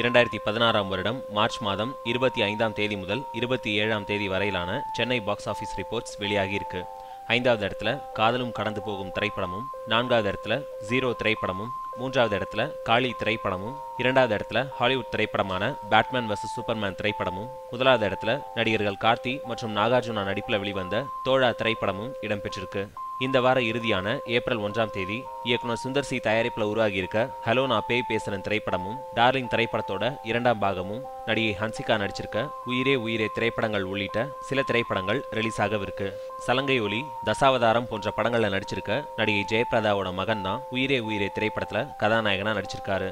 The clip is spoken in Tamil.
இரண்டாயிரத்தி பதினாறாம் வருடம் மார்ச் மாதம் இருபத்தி ஐந்தாம் தேதி முதல் இருபத்தி ஏழாம் தேதி வரையிலான சென்னை பாக்ஸ் ஆஃபீஸ் ரிப்போர்ட்ஸ் வெளியாகியிருக்கு. ஐந்தாவது இடத்துல காதலும் கடந்து போகும் திரைப்படமும் நான்காவது இடத்துல ஜீரோ திரைப்படமும் மூன்றாவது இடத்துல காளி திரைப்படமும் இரண்டாவது இடத்துல ஹாலிவுட் திரைப்படமான பேட்மேன் வர்சஸ் சூப்பர்மேன் திரைப்படமும் முதலாவது இடத்துல நடிகர்கள் கார்த்தி மற்றும் நாகார்ஜுனா நடிப்பில் வெளிவந்த தோழா திரைப்படமும் இடம்பெற்றிருக்கு. இந்த வார இறுதியான ஏப்ரல் ஒன்றாம் தேதி இயக்குனர் சுந்தர் சி தயாரிப்பில் உருவாகியிருக்க ஹலோ நான் பேய் பேசுறேன் திரைப்படமும் டார்லிங் திரைப்படத்தோட இரண்டாம் பாகமும் நடிகை ஹன்சிகா நடிச்சிருக்க உயிரே உயிரே திரைப்படங்கள் உள்ளிட்ட சில திரைப்படங்கள் ரிலீஸ் ஆகவிருக்கு சலங்கை ஒலி தசாவதாரம் போன்ற படங்களில் நடிச்சிருக்க நடிகை ஜெயபிரதாவோட மகன் தான் உயிரே உயிரே திரைப்படத்துல கதாநாயகனா நடிச்சிருக்காரு.